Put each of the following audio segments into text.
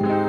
Thank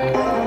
Bye.